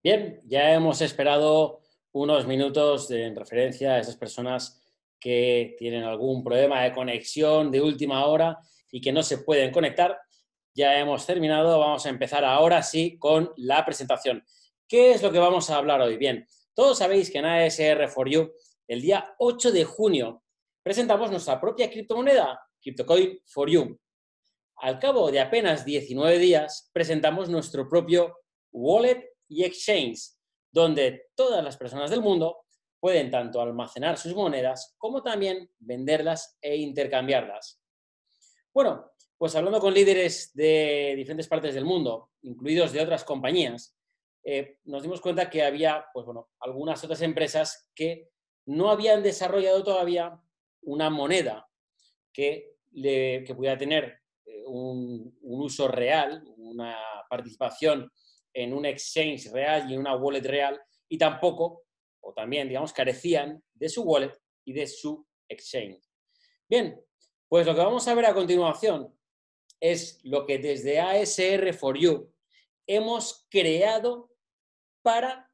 Bien, ya hemos esperado unos minutos en referencia a esas personas que tienen algún problema de conexión de última hora y que no se pueden conectar. Ya hemos terminado, vamos a empezar ahora sí con la presentación. ¿Qué es lo que vamos a hablar hoy? Bien, todos sabéis que en ASR for You, el día 8 de junio, presentamos nuestra propia criptomoneda, CryptoCoin for You. Al cabo de apenas 19 días, presentamos nuestro propio wallet y exchange, donde todas las personas del mundo pueden tanto almacenar sus monedas como también venderlas e intercambiarlas. Bueno, pues hablando con líderes de diferentes partes del mundo, incluidos de otras compañías, eh, nos dimos cuenta que había, pues bueno, algunas otras empresas que no habían desarrollado todavía una moneda que, le, que pudiera tener eh, un, un, uso real, una participación en un exchange real y en una wallet real, y tampoco, o también, digamos, carecían de su wallet y de su exchange. Bien, pues lo que vamos a ver a continuación es lo que desde ASR for You hemos creado para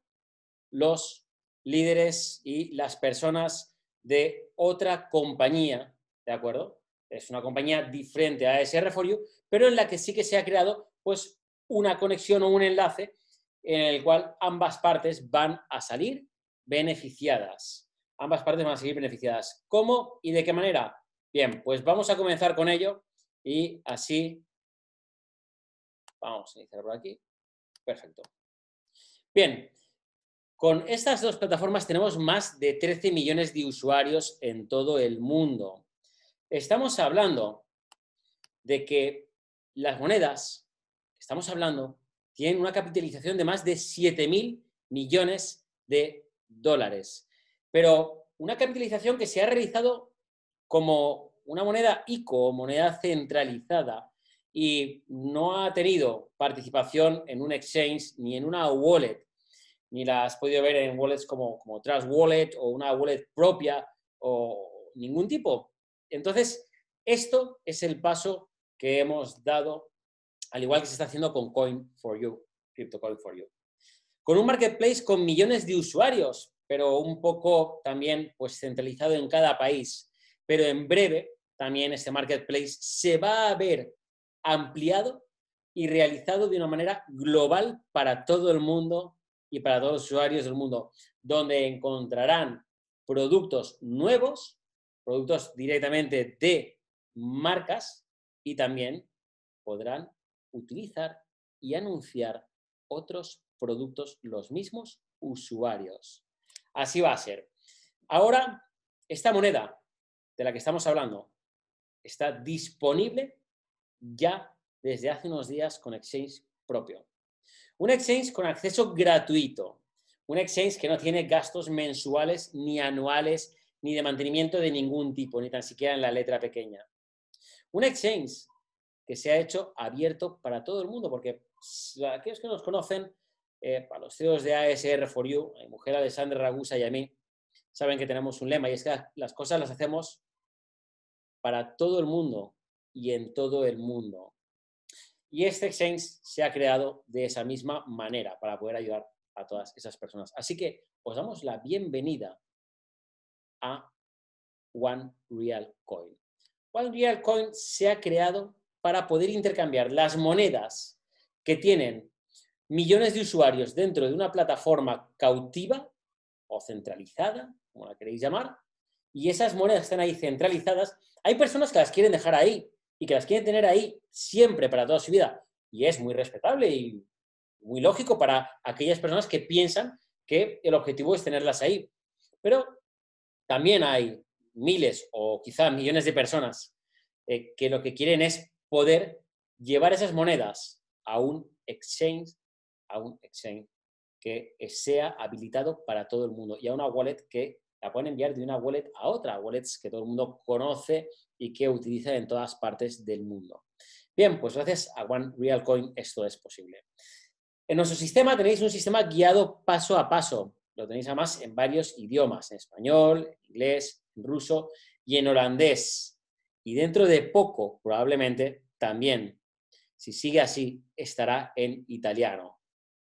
los líderes y las personas de otra compañía, ¿de acuerdo? Es una compañía diferente a ASR for You, pero en la que sí que se ha creado pues una conexión o un enlace en el cual ambas partes van a salir beneficiadas. Ambas partes van a salir beneficiadas. ¿Cómo y de qué manera? Bien, pues vamos a comenzar con ello y así vamos a iniciar por aquí. Perfecto. Bien, con estas dos plataformas tenemos más de 13 millones de usuarios en todo el mundo. Estamos hablando de que las monedas estamos hablando, tienen una capitalización de más de 7 mil millones de dólares. Pero una capitalización que se ha realizado como una moneda ICO, moneda centralizada, y no ha tenido participación en un exchange ni en una wallet, ni la has podido ver en wallets como, como Trust Wallet o una wallet propia o ningún tipo. Entonces, esto es el paso que hemos dado al igual que se está haciendo con Coin for You, CryptoCoin for You. Con un marketplace con millones de usuarios, pero un poco también pues, centralizado en cada país. Pero en breve también este marketplace se va a ver ampliado y realizado de una manera global para todo el mundo y para todos los usuarios del mundo, donde encontrarán productos nuevos, productos directamente de marcas y también podrán utilizar y anunciar otros productos los mismos usuarios. Así va a ser. Ahora, esta moneda de la que estamos hablando está disponible ya desde hace unos días con Exchange propio. Un Exchange con acceso gratuito. Un Exchange que no tiene gastos mensuales ni anuales ni de mantenimiento de ningún tipo, ni tan siquiera en la letra pequeña. Un Exchange que se ha hecho abierto para todo el mundo, porque aquellos que nos conocen, eh, para los CEOs de ASR for You, mi mujer Alessandra Ragusa y a mí, saben que tenemos un lema y es que las cosas las hacemos para todo el mundo y en todo el mundo. Y este exchange se ha creado de esa misma manera para poder ayudar a todas esas personas. Así que os damos la bienvenida a One Real Coin. One Real Coin se ha creado para poder intercambiar las monedas que tienen millones de usuarios dentro de una plataforma cautiva o centralizada, como la queréis llamar, y esas monedas están ahí centralizadas, hay personas que las quieren dejar ahí y que las quieren tener ahí siempre para toda su vida. Y es muy respetable y muy lógico para aquellas personas que piensan que el objetivo es tenerlas ahí. Pero también hay miles o quizá millones de personas eh, que lo que quieren es poder llevar esas monedas a un exchange, a un exchange que sea habilitado para todo el mundo y a una wallet que la pueden enviar de una wallet a otra, wallets que todo el mundo conoce y que utiliza en todas partes del mundo. Bien, pues gracias a One Real Coin esto es posible. En nuestro sistema tenéis un sistema guiado paso a paso. Lo tenéis además en varios idiomas, en español, inglés, ruso y en holandés y dentro de poco, probablemente, también, si sigue así, estará en italiano.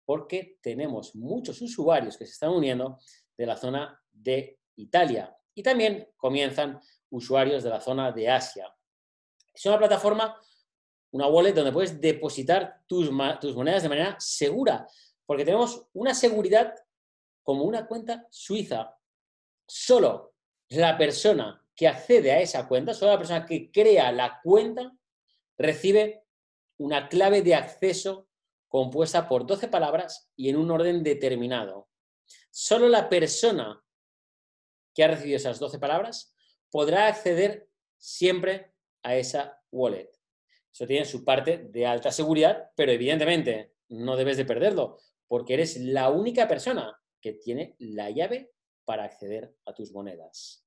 porque tenemos muchos usuarios que se están uniendo de la zona de Italia y también comienzan usuarios de la zona de Asia. Es una plataforma, una wallet donde puedes depositar tus, tus monedas de manera segura, porque tenemos una seguridad como una cuenta suiza. Solo la persona que accede a esa cuenta, solo la persona que crea la cuenta, recibe una clave de acceso compuesta por 12 palabras y en un orden determinado. Solo la persona que ha recibido esas 12 palabras podrá acceder siempre a esa wallet. Eso tiene su parte de alta seguridad, pero evidentemente no debes de perderlo, porque eres la única persona que tiene la llave para acceder a tus monedas.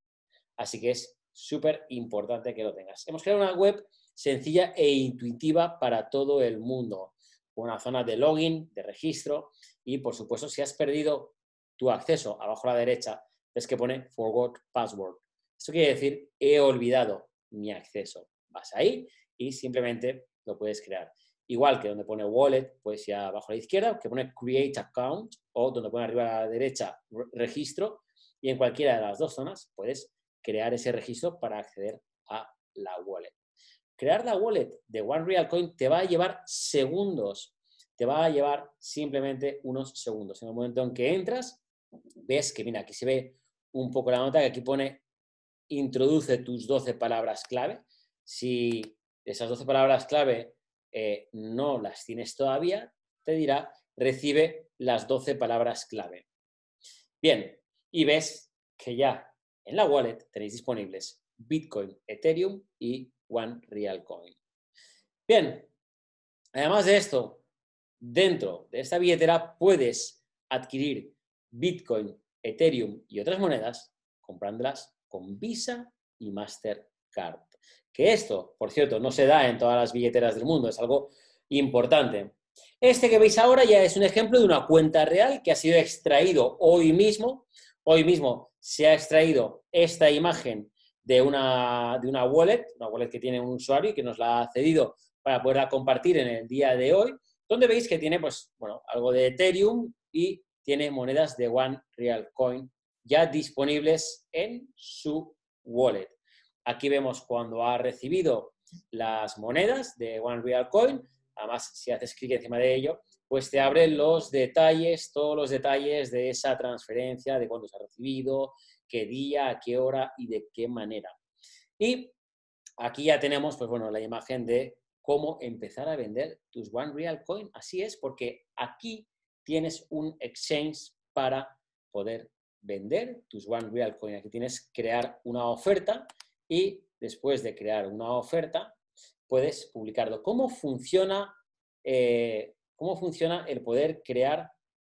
Así que es súper importante que lo tengas. Hemos creado una web sencilla e intuitiva para todo el mundo, una zona de login, de registro y, por supuesto, si has perdido tu acceso abajo a la derecha, es que pone forgot password. Esto quiere decir he olvidado mi acceso. Vas ahí y simplemente lo puedes crear. Igual que donde pone wallet, pues ya abajo a la izquierda, que pone create account o donde pone arriba a la derecha registro y en cualquiera de las dos zonas puedes crear ese registro para acceder a la wallet. Crear la wallet de One Real Coin te va a llevar segundos, te va a llevar simplemente unos segundos. En el momento en que entras, ves que, mira, aquí se ve un poco la nota que aquí pone introduce tus 12 palabras clave. Si esas 12 palabras clave eh, no las tienes todavía, te dirá recibe las 12 palabras clave. Bien, y ves que ya en la wallet tenéis disponibles Bitcoin, Ethereum y One Real Coin. Bien, además de esto, dentro de esta billetera puedes adquirir Bitcoin, Ethereum y otras monedas comprándolas con Visa y Mastercard. Que esto, por cierto, no se da en todas las billeteras del mundo, es algo importante. Este que veis ahora ya es un ejemplo de una cuenta real que ha sido extraído hoy mismo. Hoy mismo se ha extraído esta imagen de una, de una wallet, una wallet que tiene un usuario y que nos la ha cedido para poderla compartir en el día de hoy, donde veis que tiene pues, bueno, algo de Ethereum y tiene monedas de One Real Coin ya disponibles en su wallet. Aquí vemos cuando ha recibido las monedas de One Real Coin. Además, si haces clic encima de ello, pues te abre los detalles, todos los detalles de esa transferencia, de cuándo se ha recibido, qué día, a qué hora y de qué manera. Y aquí ya tenemos, pues bueno, la imagen de cómo empezar a vender tus One Real Coin. Así es, porque aquí tienes un exchange para poder vender tus One Real Coin. Aquí tienes crear una oferta y después de crear una oferta puedes publicarlo. ¿Cómo funciona, eh, cómo funciona el poder crear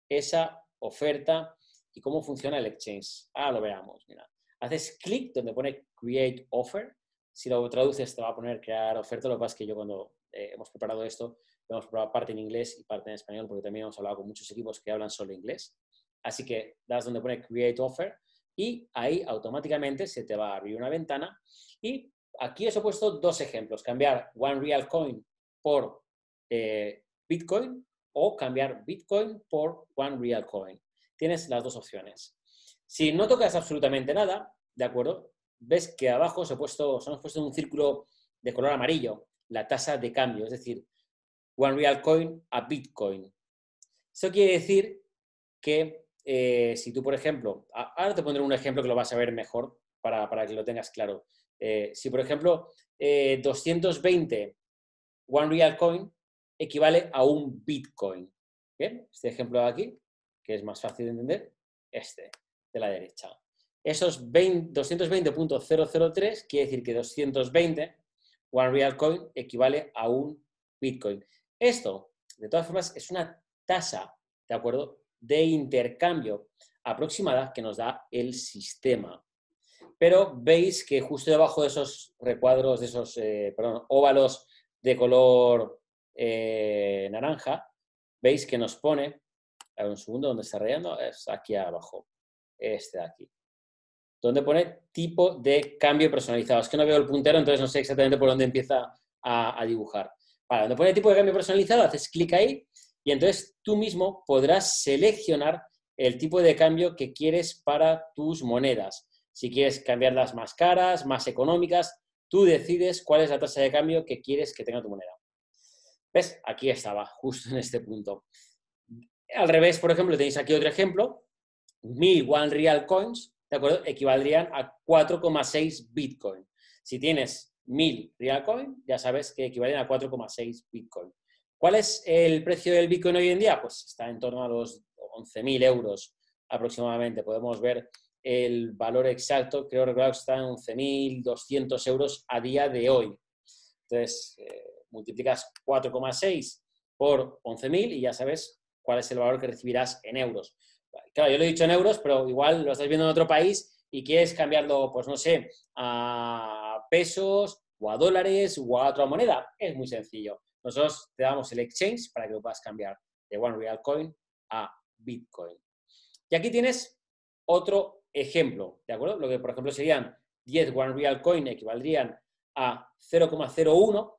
esa oferta y cómo funciona el exchange? Ah, lo veamos. Mira, haces clic donde pone Create Offer. Si lo traduces te va a poner crear oferta. Lo que pasa es que yo cuando eh, hemos preparado esto, hemos preparado parte en inglés y parte en español porque también hemos hablado con muchos equipos que hablan solo inglés. Así que das donde pone Create Offer y ahí automáticamente se te va a abrir una ventana y aquí os he puesto dos ejemplos, cambiar One Real Coin por eh, Bitcoin o cambiar Bitcoin por One Real Coin. Tienes las dos opciones. Si no tocas absolutamente nada, ¿de acuerdo? Ves que abajo se ha puesto, se hemos puesto un círculo de color amarillo, la tasa de cambio, es decir, One Real Coin a Bitcoin. Eso quiere decir que eh, si tú, por ejemplo, ahora te pondré un ejemplo que lo vas a ver mejor para, que lo tengas claro. Eh, si, por ejemplo, 220 eh, One Real Coin equivale a un Bitcoin. ¿Bien? Este ejemplo de aquí, que es más fácil de entender, este, de la derecha. Esos 220.003 quiere decir que 220 One Real Coin equivale a un Bitcoin. Esto, de todas formas, es una tasa, ¿de acuerdo? de intercambio aproximada que nos da el sistema. Pero veis que justo debajo de esos recuadros, de esos eh, óvalos de color eh, naranja, veis que nos pone, a un segundo, ¿dónde está rayando? Es aquí abajo, este de aquí, donde pone tipo de cambio personalizado. Es que no veo el puntero, entonces no sé exactamente por dónde empieza a, a dibujar. Vale, donde pone tipo de cambio personalizado, haces clic ahí Y entonces tú mismo podrás seleccionar el tipo de cambio que quieres para tus monedas. Si quieres cambiarlas más caras, más económicas, tú decides cuál es la tasa de cambio que quieres que tenga tu moneda. ¿Ves? Aquí estaba, justo en este punto. Al revés, por ejemplo, tenéis aquí otro ejemplo. 1000 One Real Coins, ¿de acuerdo? Equivaldrían a 4,6 Bitcoin. Si tienes 1000 Real Coin, ya sabes que equivalen a 4,6 Bitcoin. ¿Cuál es el precio del Bitcoin hoy en día? Pues está en torno a los 11.000 euros aproximadamente. Podemos ver el valor exacto, creo que está en 11.200 euros a día de hoy. Entonces, eh, multiplicas 4,6 por 11.000 y ya sabes cuál es el valor que recibirás en euros. Claro, yo lo he dicho en euros, pero igual lo estás viendo en otro país y quieres cambiarlo, pues no sé, a pesos o a dólares o a otra moneda. Es muy sencillo. Nosotros te damos el exchange para que lo puedas cambiar de One Real Coin a Bitcoin. Y aquí tienes otro ejemplo, ¿de acuerdo? Lo que, por ejemplo, serían 10 One Real Coin equivaldrían a 0,01.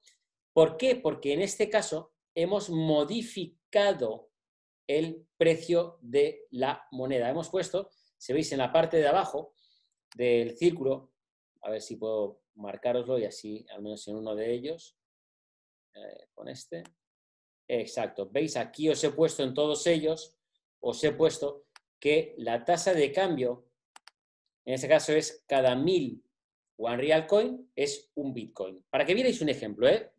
¿Por qué? Porque en este caso hemos modificado el precio de la moneda. Hemos puesto, si veis en la parte de abajo del círculo, a ver si puedo marcaroslo y así, al menos en uno de ellos, eh, con este. Exacto, veis, aquí os he puesto en todos ellos, os he puesto que la tasa de cambio, en este caso es cada mil One Real Coin, es un Bitcoin. Para que vierais un ejemplo, ¿eh?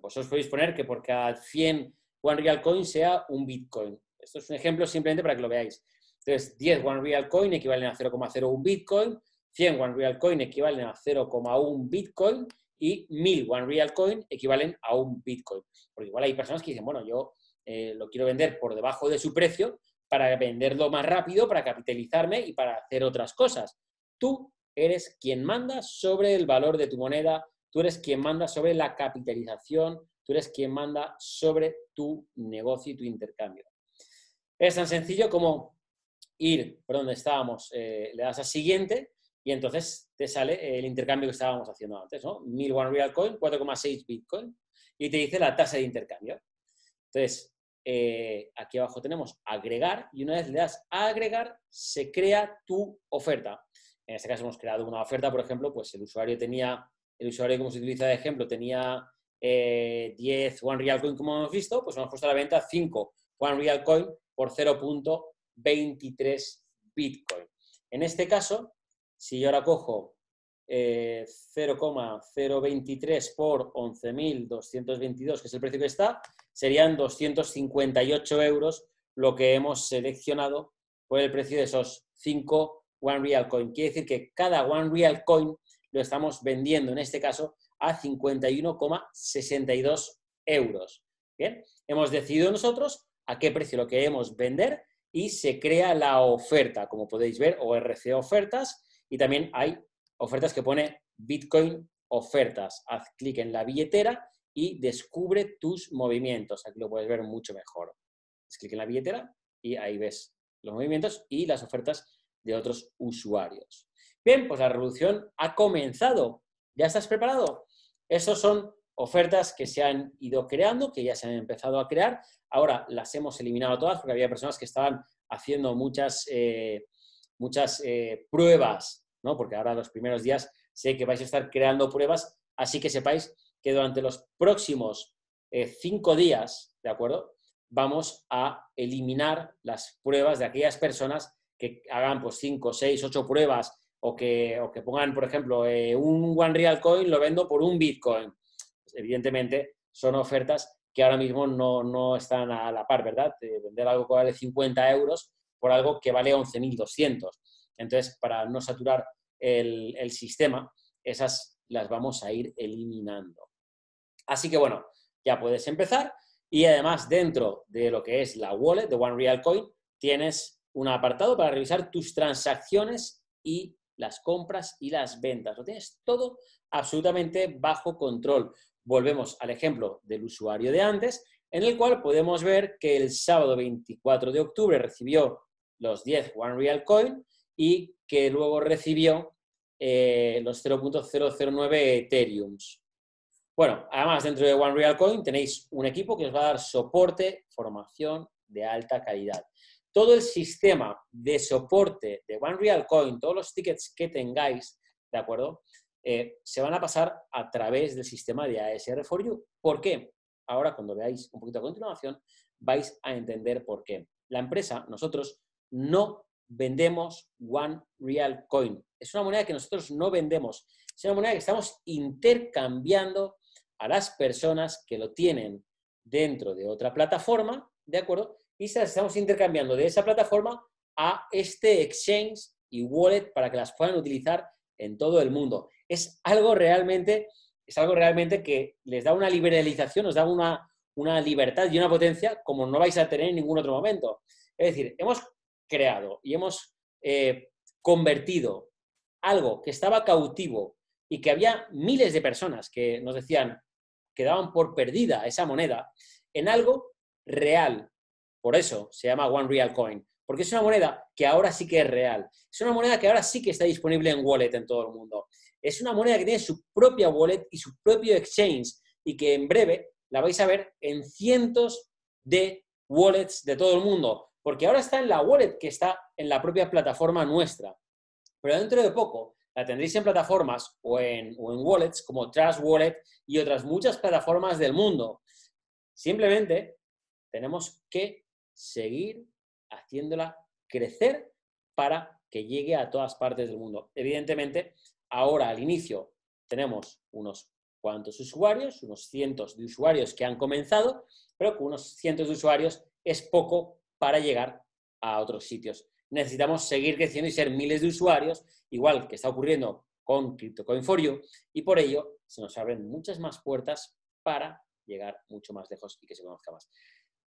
Vosotros podéis poner que por cada 100 One Real Coin sea un Bitcoin. Esto es un ejemplo simplemente para que lo veáis. Entonces, 10 One Real Coin equivalen a 0,01 Bitcoin, 100 One Real Coin equivalen a 0,1 Bitcoin y 1000 One Real Coin equivalen a un Bitcoin. Porque igual hay personas que dicen, bueno, yo eh, lo quiero vender por debajo de su precio para venderlo más rápido, para capitalizarme y para hacer otras cosas. Tú eres quien manda sobre el valor de tu moneda, tú eres quien manda sobre la capitalización, tú eres quien manda sobre tu negocio y tu intercambio. Es tan sencillo como ir por donde estábamos, eh, le das a siguiente y entonces te sale el intercambio que estábamos haciendo antes, ¿no? 1000 One Real Coin, 4,6 Bitcoin, y te dice la tasa de intercambio. Entonces, eh, aquí abajo tenemos agregar, y una vez le das a agregar, se crea tu oferta. En este caso hemos creado una oferta, por ejemplo, pues el usuario tenía, el usuario como se utiliza de ejemplo, tenía 10 eh, One Real Coin como hemos visto, pues hemos puesto a la venta 5 One Real Coin por 0.23 Bitcoin. En este caso, si yo ahora cojo 0,023 eh, por 11.222, que es el precio que está, serían 258 euros lo que hemos seleccionado por el precio de esos 5 One Real Coin. Quiere decir que cada One Real Coin lo estamos vendiendo, en este caso, a 51,62 euros. Bien, hemos decidido nosotros a qué precio lo queremos vender y se crea la oferta, como podéis ver, ORC ofertas, y también hay ofertas que pone Bitcoin ofertas. Haz clic en la billetera y descubre tus movimientos. Aquí lo puedes ver mucho mejor. Haz clic en la billetera y ahí ves los movimientos y las ofertas de otros usuarios. Bien, pues la revolución ha comenzado. ¿Ya estás preparado? Esas son ofertas que se han ido creando, que ya se han empezado a crear. Ahora las hemos eliminado todas porque había personas que estaban haciendo muchas, eh, muchas eh, pruebas, ¿no? porque ahora los primeros días sé que vais a estar creando pruebas, así que sepáis que durante los próximos eh, cinco días, ¿de acuerdo? Vamos a eliminar las pruebas de aquellas personas que hagan pues cinco, seis, ocho pruebas o que, o que pongan, por ejemplo, un One Real Coin lo vendo por un Bitcoin evidentemente son ofertas que ahora mismo no, están a la par, ¿verdad? De vender algo que vale 50 euros por algo que vale 11.200. Entonces, para no saturar el, el, sistema, esas las vamos a ir eliminando. Así que bueno, ya puedes empezar y además dentro de lo que es la wallet de One Real Coin tienes un apartado para revisar tus transacciones y las compras y las ventas. Lo tienes todo absolutamente bajo control volvemos al ejemplo del usuario de antes, en el cual podemos ver que el sábado 24 de octubre recibió los 10 One Real Coin y que luego recibió eh, los 0.009 Ethereums. Bueno, además dentro de One Real Coin tenéis un equipo que os va a dar soporte, formación de alta calidad. Todo el sistema de soporte de One Real Coin, todos los tickets que tengáis, ¿de acuerdo? Eh, se van a pasar a través del sistema de ASR4U. ¿Por qué? Ahora, cuando veáis un poquito a continuación, vais a entender por qué. La empresa, nosotros, no vendemos One Real Coin. Es una moneda que nosotros no vendemos. Es una moneda que estamos intercambiando a las personas que lo tienen dentro de otra plataforma, ¿de acuerdo? Y se estamos intercambiando de esa plataforma a este exchange y wallet para que las puedan utilizar en todo el mundo. Es algo realmente, es algo realmente que les da una liberalización, nos da una, una libertad y una potencia como no vais a tener en ningún otro momento. Es decir, hemos creado y hemos eh, convertido algo que estaba cautivo y que había miles de personas que nos decían que daban por perdida esa moneda en algo real. Por eso se llama One Real Coin, porque es una moneda que ahora sí que es real. Es una moneda que ahora sí que está disponible en wallet en todo el mundo. Es una moneda que tiene su propia wallet y su propio exchange y que en breve la vais a ver en cientos de wallets de todo el mundo, porque ahora está en la wallet que está en la propia plataforma nuestra. Pero dentro de poco la tendréis en plataformas o en, o en wallets como Trust Wallet y otras muchas plataformas del mundo. Simplemente tenemos que seguir haciéndola crecer para que llegue a todas partes del mundo. Evidentemente, ahora al inicio tenemos unos cuantos usuarios, unos cientos de usuarios que han comenzado, pero con unos cientos de usuarios es poco para llegar a otros sitios. Necesitamos seguir creciendo y ser miles de usuarios, igual que está ocurriendo con CryptoCoin4You, y por ello se nos abren muchas más puertas para llegar mucho más lejos y que se conozca más.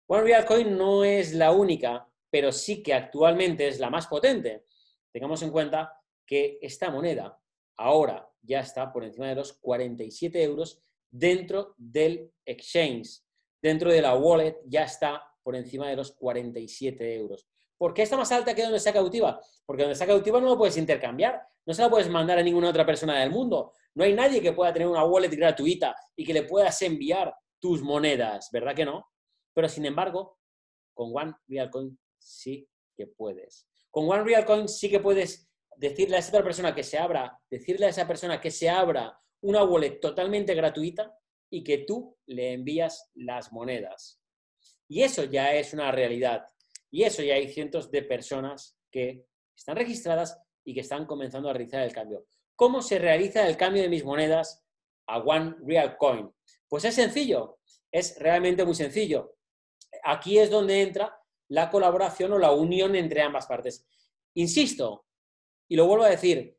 One Real Coin no es la única pero sí que actualmente es la más potente. Tengamos en cuenta que esta moneda ahora ya está por encima de los 47 euros dentro del exchange. Dentro de la wallet ya está por encima de los 47 euros. ¿Por qué está más alta que donde está cautiva? Porque donde está cautiva no lo puedes intercambiar, no se la puedes mandar a ninguna otra persona del mundo. No hay nadie que pueda tener una wallet gratuita y que le puedas enviar tus monedas, ¿verdad que no? Pero sin embargo, con One Real Coin sí que puedes. Con One Real Coin sí que puedes decirle a esa otra persona que se abra, decirle a esa persona que se abra una wallet totalmente gratuita y que tú le envías las monedas. Y eso ya es una realidad. Y eso ya hay cientos de personas que están registradas y que están comenzando a realizar el cambio. ¿Cómo se realiza el cambio de mis monedas a One Real Coin? Pues es sencillo, es realmente muy sencillo. Aquí es donde entra la colaboración o la unión entre ambas partes. Insisto, y lo vuelvo a decir,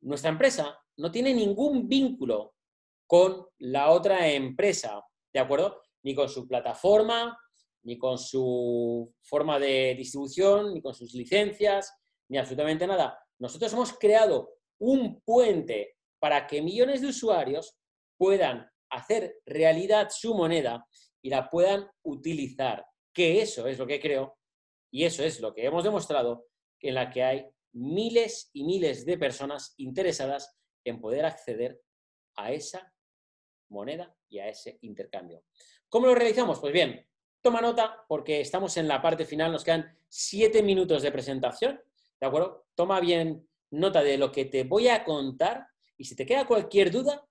nuestra empresa no tiene ningún vínculo con la otra empresa, ¿de acuerdo? Ni con su plataforma, ni con su forma de distribución, ni con sus licencias, ni absolutamente nada. Nosotros hemos creado un puente para que millones de usuarios puedan hacer realidad su moneda y la puedan utilizar que eso es lo que creo y eso es lo que hemos demostrado, en la que hay miles y miles de personas interesadas en poder acceder a esa moneda y a ese intercambio. ¿Cómo lo realizamos? Pues bien, toma nota porque estamos en la parte final, nos quedan siete minutos de presentación, ¿de acuerdo? Toma bien nota de lo que te voy a contar y si te queda cualquier duda,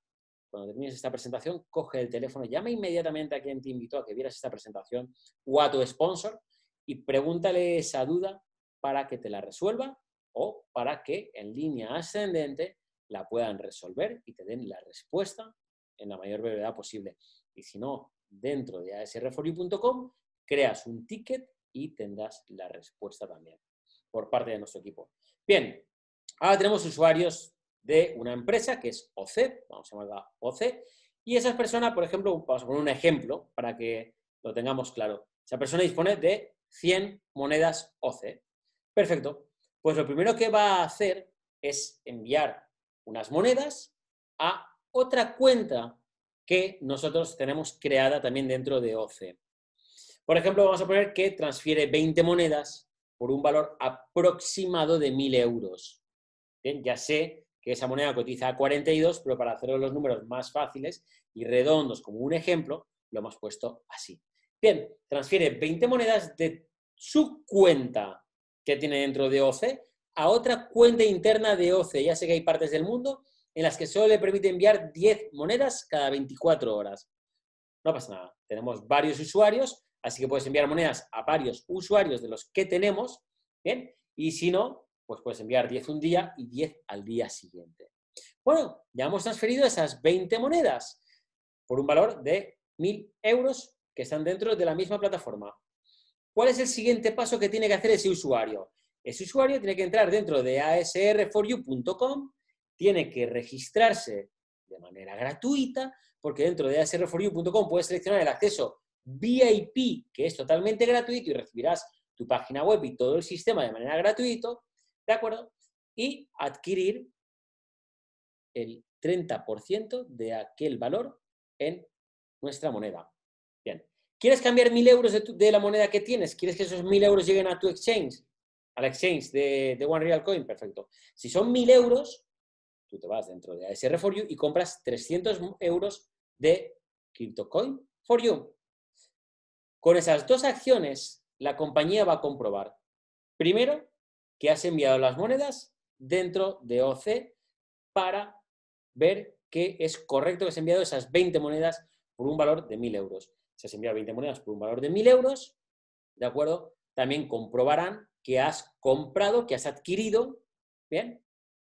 cuando termines esta presentación, coge el teléfono, llama inmediatamente a quien te invitó a que vieras esta presentación o a tu sponsor y pregúntale esa duda para que te la resuelva o para que en línea ascendente la puedan resolver y te den la respuesta en la mayor brevedad posible. Y si no, dentro de asr4u.com creas un ticket y tendrás la respuesta también por parte de nuestro equipo. Bien, ahora tenemos usuarios de una empresa que es OC, vamos a llamarla OC, y esa persona, por ejemplo, vamos a poner un ejemplo para que lo tengamos claro. Esa persona dispone de 100 monedas OC. Perfecto. Pues lo primero que va a hacer es enviar unas monedas a otra cuenta que nosotros tenemos creada también dentro de OC. Por ejemplo, vamos a poner que transfiere 20 monedas por un valor aproximado de 1.000 euros. Bien, ya sé que esa moneda cotiza a 42, pero para hacer los números más fáciles y redondos como un ejemplo, lo hemos puesto así. Bien, transfiere 20 monedas de su cuenta que tiene dentro de OCE a otra cuenta interna de OCE. Ya sé que hay partes del mundo en las que solo le permite enviar 10 monedas cada 24 horas. No pasa nada. Tenemos varios usuarios, así que puedes enviar monedas a varios usuarios de los que tenemos, ¿bien? Y si no, pues puedes enviar 10 un día y 10 al día siguiente. Bueno, ya hemos transferido esas 20 monedas por un valor de 1.000 euros que están dentro de la misma plataforma. ¿Cuál es el siguiente paso que tiene que hacer ese usuario? Ese usuario tiene que entrar dentro de asr4u.com, tiene que registrarse de manera gratuita, porque dentro de asr4u.com puedes seleccionar el acceso VIP, que es totalmente gratuito y recibirás tu página web y todo el sistema de manera gratuito, ¿de acuerdo? Y adquirir el 30% de aquel valor en nuestra moneda. ¿Quieres cambiar mil euros de, la moneda que tienes? ¿Quieres que esos mil euros lleguen a tu exchange? Al exchange de, de One Real Coin, perfecto. Si son mil euros, tú te vas dentro de ASR for You y compras 300 euros de CryptoCoin for You. Con esas dos acciones, la compañía va a comprobar, primero, que has enviado las monedas dentro de OC para ver que es correcto que has enviado esas 20 monedas por un valor de 1.000 euros se has enviado 20 monedas por un valor de 1.000 euros, ¿de acuerdo? También comprobarán que has comprado, que has adquirido, ¿bien?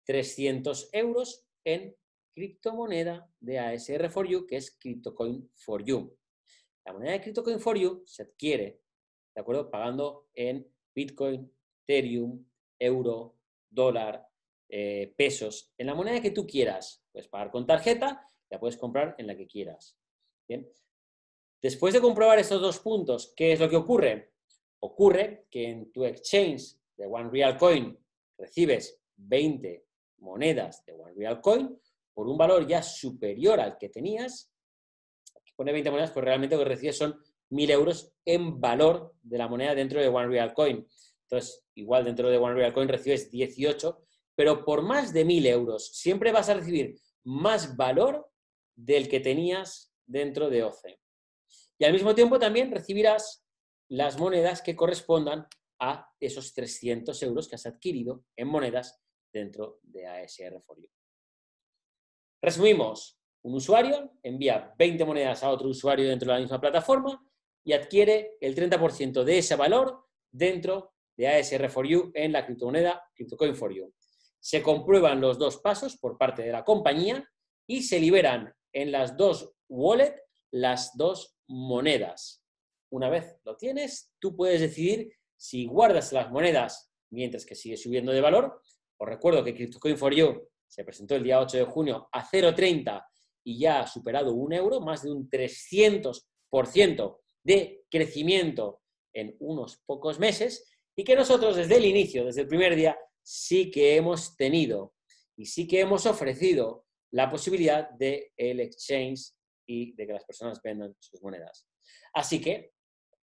300 euros en criptomoneda de ASR for You, que es CryptoCoin for You. La moneda de CryptoCoin for You se adquiere, ¿de acuerdo? Pagando en Bitcoin, Ethereum, euro, dólar, eh, pesos, en la moneda que tú quieras. Puedes pagar con tarjeta, la puedes comprar en la que quieras. Bien, Después de comprobar estos dos puntos, ¿qué es lo que ocurre? Ocurre que en tu exchange de One Real Coin recibes 20 monedas de One Real Coin por un valor ya superior al que tenías. Aquí pone 20 monedas, pero realmente lo que recibes son 1.000 euros en valor de la moneda dentro de One Real Coin. Entonces, igual dentro de One Real Coin recibes 18, pero por más de 1.000 euros siempre vas a recibir más valor del que tenías dentro de OCE. Y al mismo tiempo también recibirás las monedas que correspondan a esos 300 euros que has adquirido en monedas dentro de ASR for You. Resumimos, un usuario envía 20 monedas a otro usuario dentro de la misma plataforma y adquiere el 30% de ese valor dentro de ASR for You en la criptomoneda CryptoCoin for You. Se comprueban los dos pasos por parte de la compañía y se liberan en las dos wallets las dos monedas. Una vez lo tienes, tú puedes decidir si guardas las monedas mientras que sigue subiendo de valor. Os recuerdo que CryptoCoin for You se presentó el día 8 de junio a 0,30 y ya ha superado un euro, más de un 300% de crecimiento en unos pocos meses y que nosotros desde el inicio, desde el primer día, sí que hemos tenido y sí que hemos ofrecido la posibilidad de el exchange y de que las personas vendan sus monedas. Así que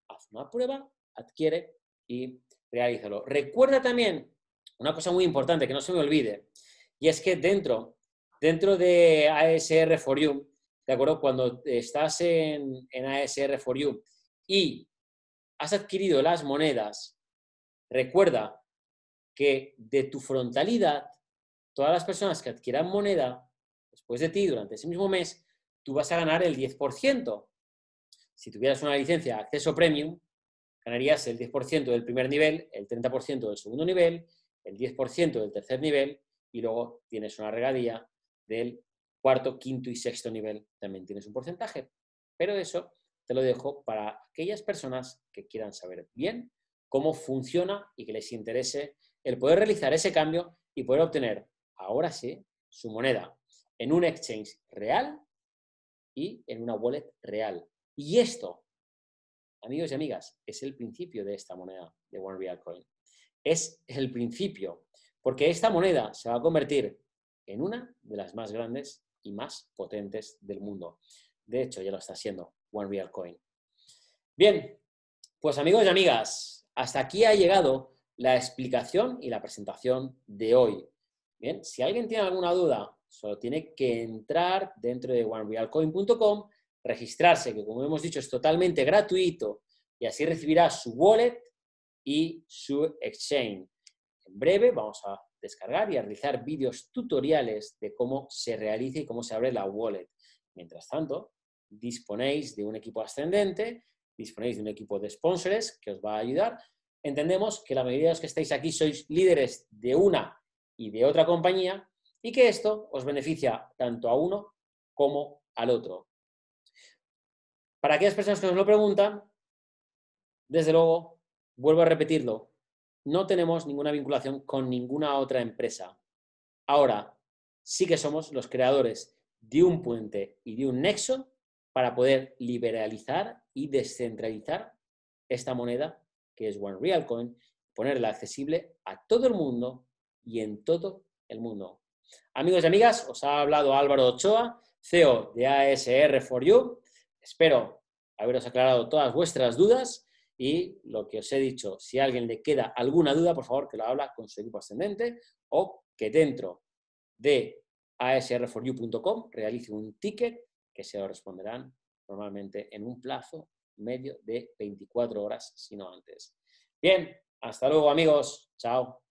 haz una prueba, adquiere y realízalo. Recuerda también una cosa muy importante que no se me olvide, y es que dentro, dentro de ASR for You, ¿de acuerdo? Cuando estás en, en ASR for You y has adquirido las monedas, recuerda que de tu frontalidad, todas las personas que adquieran moneda después de ti durante ese mismo mes tú vas a ganar el 10%. Si tuvieras una licencia de acceso premium, ganarías el 10% del primer nivel, el 30% del segundo nivel, el 10% del tercer nivel y luego tienes una regadía del cuarto, quinto y sexto nivel. También tienes un porcentaje. Pero eso te lo dejo para aquellas personas que quieran saber bien cómo funciona y que les interese el poder realizar ese cambio y poder obtener, ahora sí, su moneda en un exchange real y en una wallet real. Y esto, amigos y amigas, es el principio de esta moneda de One Real Coin. Es el principio, porque esta moneda se va a convertir en una de las más grandes y más potentes del mundo. De hecho, ya lo está haciendo One Real Coin. Bien, pues amigos y amigas, hasta aquí ha llegado la explicación y la presentación de hoy. Bien, si alguien tiene alguna duda, solo tiene que entrar dentro de onerealcoin.com, registrarse, que como hemos dicho es totalmente gratuito, y así recibirá su wallet y su exchange. En breve vamos a descargar y a realizar vídeos tutoriales de cómo se realiza y cómo se abre la wallet. Mientras tanto, disponéis de un equipo ascendente, disponéis de un equipo de sponsors que os va a ayudar. Entendemos que la mayoría de los que estáis aquí sois líderes de una y de otra compañía y que esto os beneficia tanto a uno como al otro. Para aquellas personas que nos lo preguntan, desde luego, vuelvo a repetirlo, no tenemos ninguna vinculación con ninguna otra empresa. Ahora, sí que somos los creadores de un puente y de un nexo para poder liberalizar y descentralizar esta moneda que es One Real Coin, ponerla accesible a todo el mundo y en todo el mundo. Amigos y amigas, os ha hablado Álvaro Ochoa, CEO de ASR for You. Espero haberos aclarado todas vuestras dudas y lo que os he dicho, si a alguien le queda alguna duda, por favor que lo habla con su equipo ascendente o que dentro de asr4u.com realice un ticket que se lo responderán normalmente en un plazo medio de 24 horas, si no antes. Bien, hasta luego amigos. Chao.